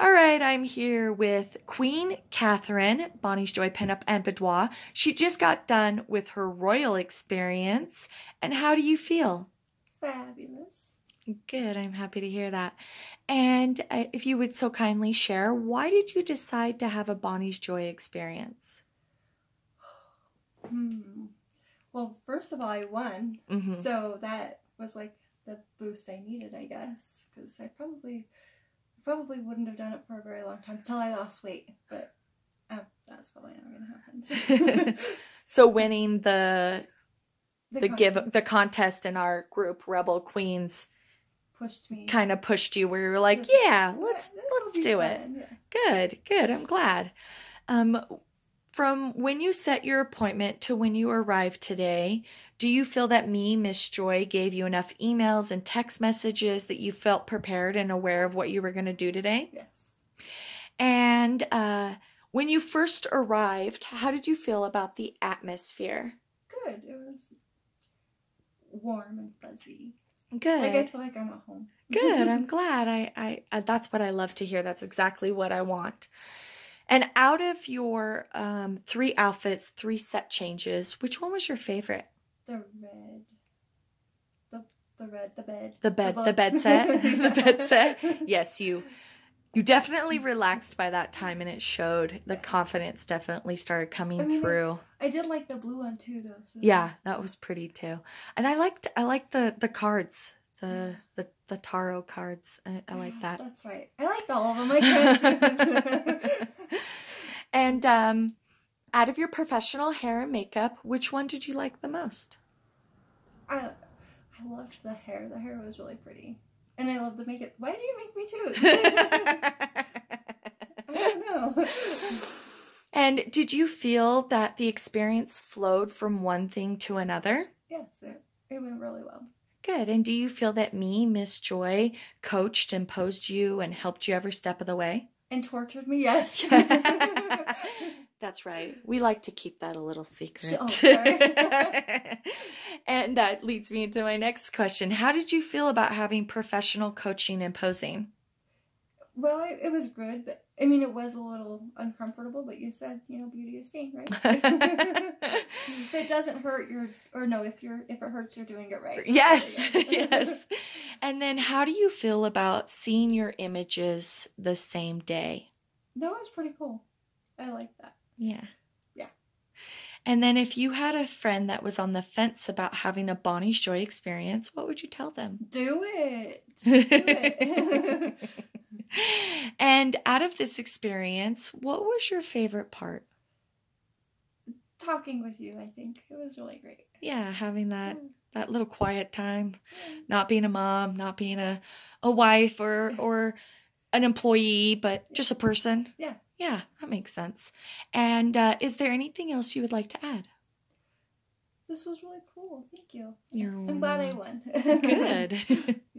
All right, I'm here with Queen Kathryn, Bonnie's Joy Pinup and Boudoir. She just got done with her royal experience. And how do you feel? Fabulous. Good, I'm happy to hear that. And uh, if you would so kindly share, why did you decide to have a Bonnie's Joy experience? Hmm. Well, first of all, I won. Mm-hmm. So that was like the boost I needed, I guess, because I probably probably wouldn't have done it for a very long time until I lost weight. But uh, that's probably not going to happen. so winning the the, give the contest in our group, Rebel Queens, pushed me. kind of pushed you where you were like, yeah, let's let's do it. yeah. Good, good. I'm glad. Um, from when you set your appointment to when you arrived today, do you feel that me, Miss Joy, gave you enough emails and text messages that you felt prepared and aware of what you were going to do today? Yes. And uh, when you first arrived, how did you feel about the atmosphere? Good. It was warm and fuzzy. Good. Like I feel like I'm at home. Good. I'm glad. I, I, I that's what I love to hear. That's exactly what I want. And out of your um, three outfits, three set changes, which one was your favorite? the red. The the red. The bed. The bed, the, books. bed set, the bed set. Yes, you, you definitely relaxed by that time, and it showed. The confidence definitely started coming I mean, through. I did like the blue one too, though. So. Yeah, that was pretty too. And I liked, I liked the the cards, the the the tarot cards. I, I like that. That's right. I liked all of them. I and um, out of your professional hair and makeup, which one did you like the most? I I loved the hair. The hair was really pretty, and I loved the makeup. Why do you make me choose? I don't know. and did you feel that the experience flowed from one thing to another? yes, it, it went really well. Good. And do you feel that me, Miss Joy, coached and posed you and helped you every step of the way? And tortured me. Yes. That's right. We like to keep that a little secret. Oh, and that leads me into my next question. How did you feel about having professional coaching and posing? well, it, it was good, but I mean, it was a little uncomfortable. But you said, you know, beauty is pain, right? If it doesn't hurt, you're or no, if you're if it hurts, you're doing it right. yes, There you go. yes. And then how do you feel about seeing your images the same day? that was pretty cool. I like that. Yeah. Yeah. And then if you had a friend that was on the fence about having a Bonnie's Joy experience, what would you tell them? Do it. Just do it. and out of this experience, what was your favorite part? Talking with you, I think it was really great. Yeah, having that that little quiet time, not being a mom, not being a a wife or or an employee, but just a person. Yeah. Yeah, that makes sense. And uh, is there anything else you would like to add? This was really cool. Thank you. You're I'm glad I won. Good.